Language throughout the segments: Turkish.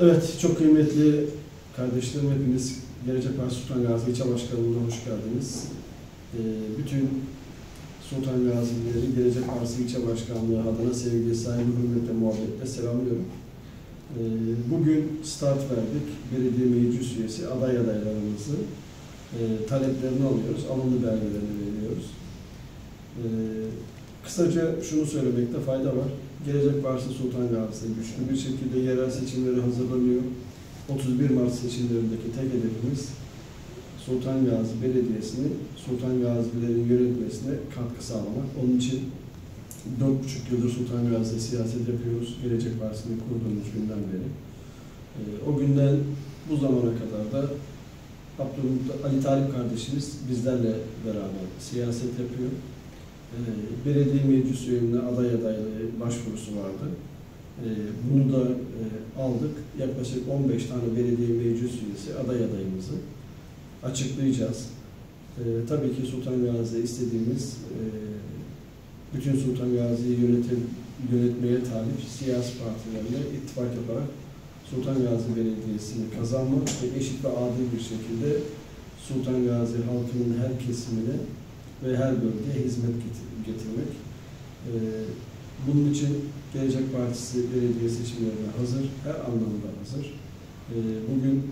Evet, çok kıymetli kardeşlerim hepiniz Gelecek Partisi Sultan Gazi İlçe Başkanlığı'na hoş geldiniz. Ee, bütün Sultan Gazileri Gelecek Partisi İlçe Başkanlığı adına sevgi, saygı, hürmetle, muhabbetle selamlıyorum. Ee, bugün start verdik. Belediye meclis üyesi aday adaylarımızı e, taleplerini alıyoruz, alımlı belgelerini veriyoruz. Ee, kısaca şunu söylemekte fayda var. Gelecek Partisi Sultan Gazi güçlü bir şekilde yerel seçimleri hazırlanıyor. 31 Mart seçimlerindeki tek hedefimiz Sultan Gazi Belediyesi'ni Sultan Gazilerin yönetmesine katkı sağlamak. Onun için 4,5 yıldır Sultan Gazi'de siyaset yapıyoruz. Gelecek Partisi'ni kurduğumuz günden beri. Ee, o günden bu zamana kadar da Abdülhamit Ali Talip kardeşimiz bizlerle beraber siyaset yapıyor. Ee, belediye meclis üyeliğine aday adaylığı başvurusu vardı. Ee, bunu da e, aldık. Yaklaşık 15 tane belediye meclis üyesi aday adayımızı açıklayacağız. Ee, tabii ki Sultan Gazi'de istediğimiz e, bütün Sultan Gazi'yi yönetmeye talip siyasi partilerle ittifak yaparak Sultan Gazi Belediyesi'ni kazanmak ve eşit ve adil bir şekilde Sultan Gazi halkının her kesimine ve her bölgeye hizmet getir- getirmek. Ee, bunun için Gelecek Partisi belediye seçimlerine hazır, her anlamda hazır. Ee, bugün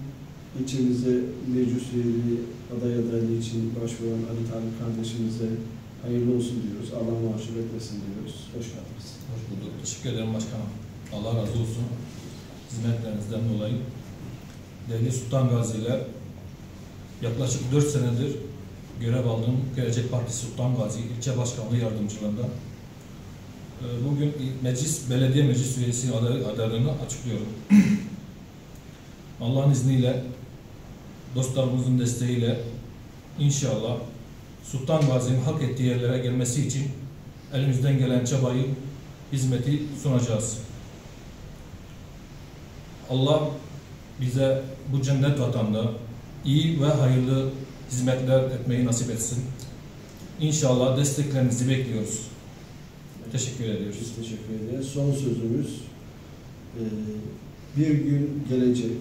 ilçemize meclis üyeliği aday adaylığı için başvuran Ali Talip kardeşimize hayırlı olsun diyoruz. Allah mahcup etmesin diyoruz. Hoş geldiniz. Hoş bulduk. Teşekkür ederim başkanım. Allah razı olsun. Hizmetlerinizden dolayı. Değerli Sultan Gaziler, yaklaşık 4 senedir görev aldığım Gelecek Partisi Sultan Gazi ilçe başkanlığı yardımcılığında e, bugün meclis, belediye meclis üyesi aday- adaylığını açıklıyorum. Allah'ın izniyle dostlarımızın desteğiyle inşallah Sultan Gazi'nin hak ettiği yerlere gelmesi için elimizden gelen çabayı, hizmeti sunacağız. Allah bize bu cennet vatanda iyi ve hayırlı hizmetler etmeyi nasip etsin. İnşallah desteklerinizi bekliyoruz. Teşekkür ediyoruz. Biz teşekkür ederiz. Son sözümüz e, bir gün gelecek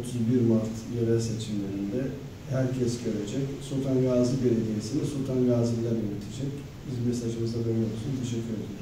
31 Mart yerel seçimlerinde herkes görecek. Sultan Gazi Belediyesi'ni Sultan Gaziler yönetecek. Biz mesajımızda böyle olsun. Teşekkür ediyoruz.